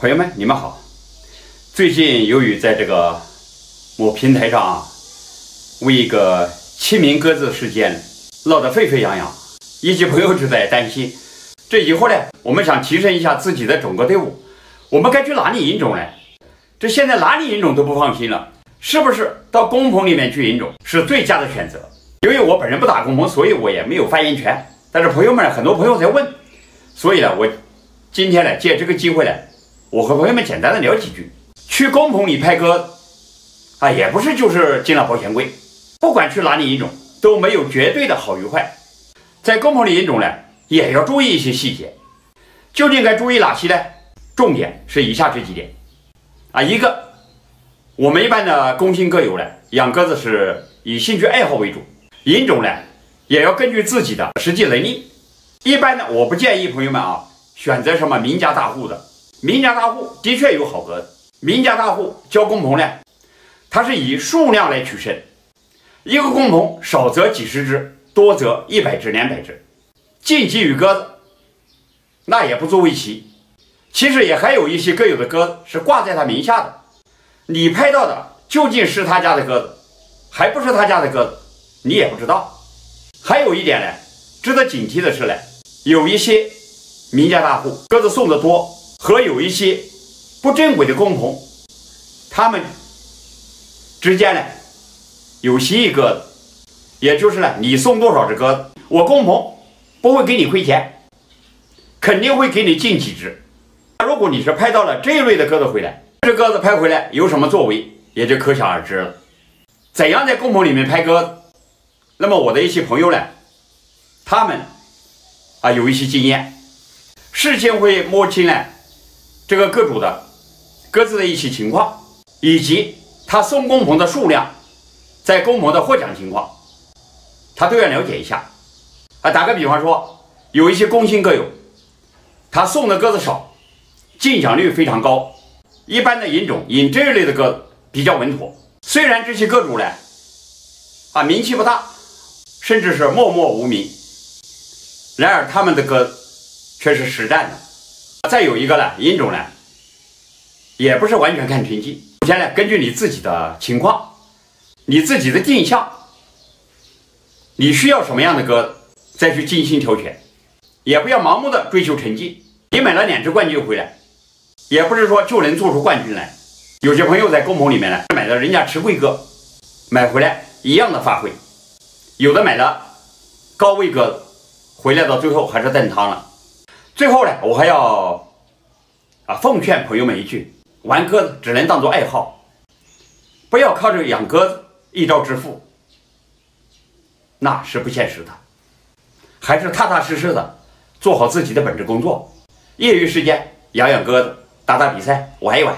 朋友们，你们好。最近由于在这个某平台上啊，为一个清明鸽子事件闹得沸沸扬扬，一些朋友就在担心，这以后呢，我们想提升一下自己的种鸽队伍，我们该去哪里引种呢？这现在哪里引种都不放心了，是不是到工棚里面去引种是最佳的选择？由于我本人不打工棚，所以我也没有发言权。但是朋友们，很多朋友在问，所以呢，我今天呢借这个机会呢，我和朋友们简单的聊几句。去工棚里拍鸽，啊，也不是就是进了保险柜。不管去哪里引种，都没有绝对的好与坏。在工棚里引种呢，也要注意一些细节。究竟该注意哪些呢？重点是以下这几点。啊，一个，我们一般的工薪鸽友呢，养鸽子是以兴趣爱好为主，引种呢也要根据自己的实际能力。一般呢，我不建议朋友们啊选择什么名家大户的，名家大户的确有好鸽子。名家大户交工棚呢，它是以数量来取胜，一个工棚少则几十只，多则一百只、两百只，晋级与鸽子，那也不足为奇。其实也还有一些鸽友的鸽子是挂在他名下的，你拍到的究竟是他家的鸽子，还不是他家的鸽子，你也不知道。还有一点呢，值得警惕的是呢，有一些名家大户鸽子送的多，和有一些不正规的工棚，他们之间呢有协议鸽子，也就是呢，你送多少只鸽子，我工棚不会给你亏钱，肯定会给你进几只。如果你是拍到了这一类的鸽子回来，这只鸽子拍回来有什么作为，也就可想而知了。怎样在工棚里面拍鸽子？那么我的一些朋友呢，他们啊有一些经验，事情会摸清呢这个鸽主的鸽子的一些情况，以及他送公棚的数量，在公棚的获奖情况，他都要了解一下。啊，打个比方说，有一些工薪鸽友，他送的鸽子少。进奖率非常高，一般的引种引这一类的鸽子比较稳妥。虽然这些鸽主呢，啊名气不大，甚至是默默无名，然而他们的鸽子却是实战的。再有一个呢，引种呢，也不是完全看成绩。首先呢，根据你自己的情况，你自己的定向，你需要什么样的鸽子，再去精心挑选，也不要盲目的追求成绩。你买了两只冠军回来。也不是说就能做出冠军来，有些朋友在工棚里面呢，买了人家吃贵鸽，买回来一样的发挥；有的买了高位鸽子，回来到最后还是炖汤了。最后呢，我还要啊奉劝朋友们一句：玩鸽子只能当做爱好，不要靠着养鸽子一朝致富，那是不现实的。还是踏踏实实的做好自己的本职工作，业余时间养养鸽子。打打比赛，玩一玩。